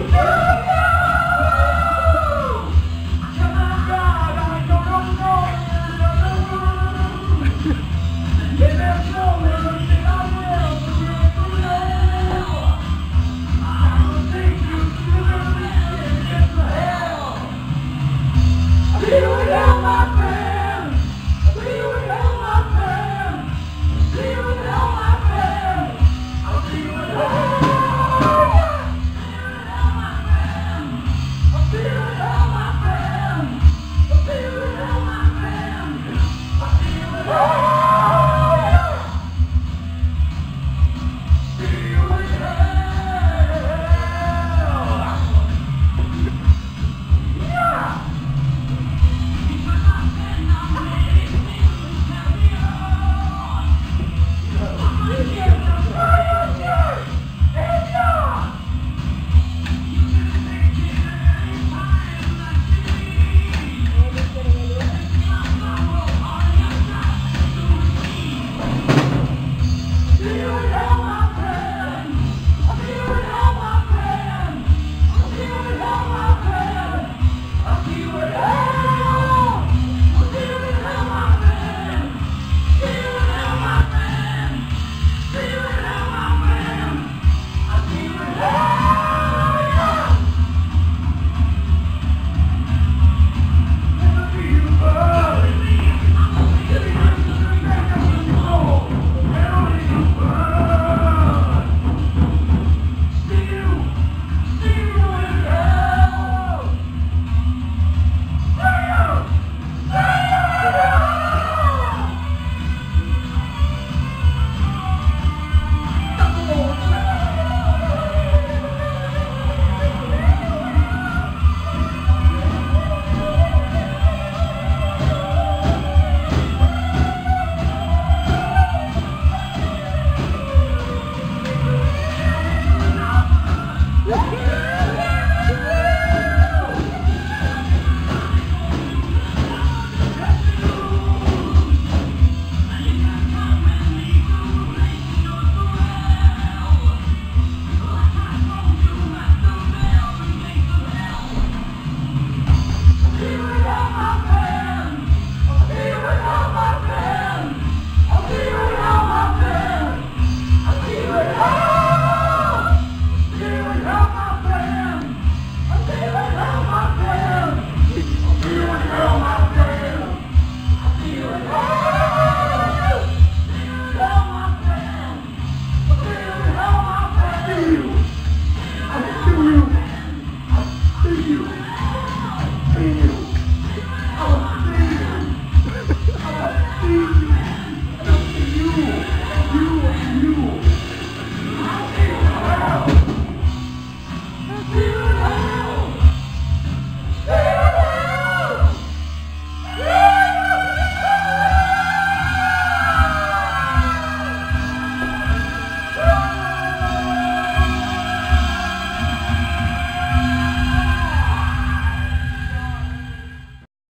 Yeah.